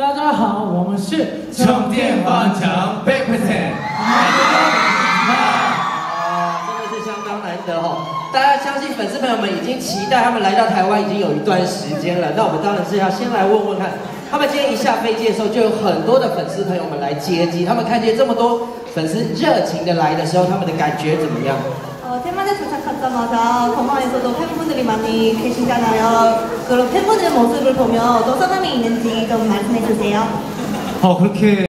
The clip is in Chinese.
大家好，我们是充电方程 b a k p e t e n 啊，真的是相当难得哦！大家相信粉丝朋友们已经期待他们来到台湾已经有一段时间了。那我们当然是要先来问问看，他们今天一下飞机的时候，就有很多的粉丝朋友们来接机。他们看见这么多粉丝热情的来的时候，他们的感觉怎么样？ 어, 테마에 도착하자마자 공항에서도 팬분들이 많이 계시잖아요. 그런 팬분들 모습을 보면 어떤 소감이 있는지 좀 말씀해 주세요. 어 그렇게